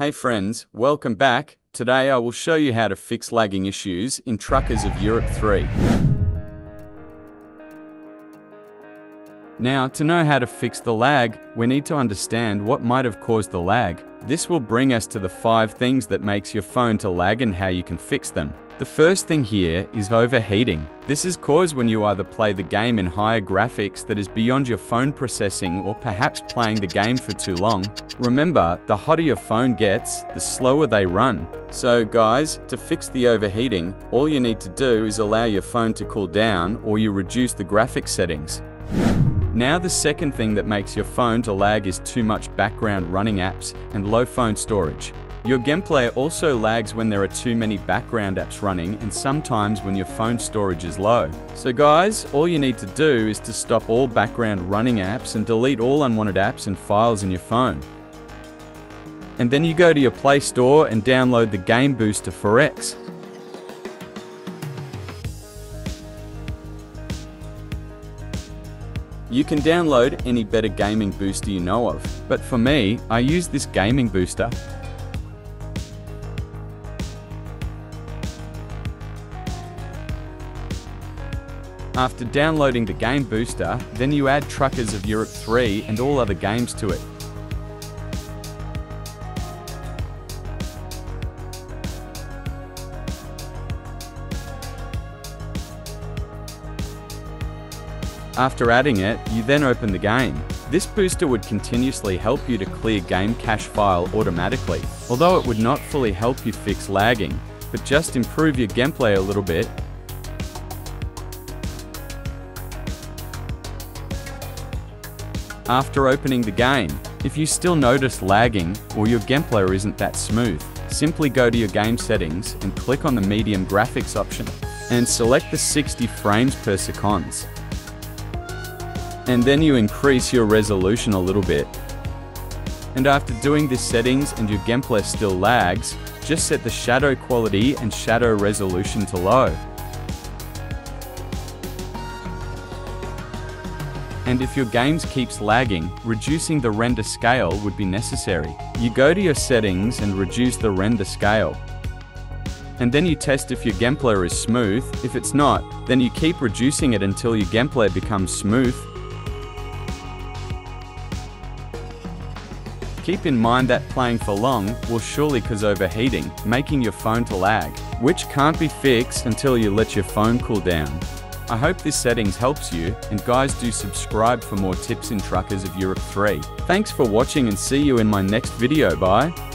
Hey friends, welcome back. Today I will show you how to fix lagging issues in Truckers of Europe 3. Now, to know how to fix the lag, we need to understand what might have caused the lag. This will bring us to the 5 things that makes your phone to lag and how you can fix them. The first thing here is overheating. This is caused when you either play the game in higher graphics that is beyond your phone processing or perhaps playing the game for too long. Remember, the hotter your phone gets, the slower they run. So guys, to fix the overheating, all you need to do is allow your phone to cool down or you reduce the graphics settings. Now the second thing that makes your phone to lag is too much background running apps and low phone storage. Your gameplay also lags when there are too many background apps running and sometimes when your phone storage is low. So guys, all you need to do is to stop all background running apps and delete all unwanted apps and files in your phone. And then you go to your Play Store and download the Game Booster for X. You can download any better gaming booster you know of, but for me, I use this gaming booster After downloading the game booster, then you add Truckers of Europe 3 and all other games to it. After adding it, you then open the game. This booster would continuously help you to clear game cache file automatically, although it would not fully help you fix lagging, but just improve your gameplay a little bit After opening the game, if you still notice lagging or your gameplay isn't that smooth, simply go to your game settings and click on the medium graphics option and select the 60 frames per second. And then you increase your resolution a little bit. And after doing this settings and your gameplay still lags, just set the shadow quality and shadow resolution to low. And if your games keeps lagging, reducing the render scale would be necessary. You go to your settings and reduce the render scale. And then you test if your gameplay is smooth. If it's not, then you keep reducing it until your gameplay becomes smooth. Keep in mind that playing for long will surely cause overheating, making your phone to lag, which can't be fixed until you let your phone cool down. I hope this settings helps you, and guys do subscribe for more tips in Truckers of Europe 3. Thanks for watching and see you in my next video, bye!